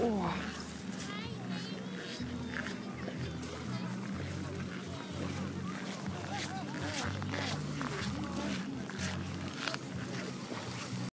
哇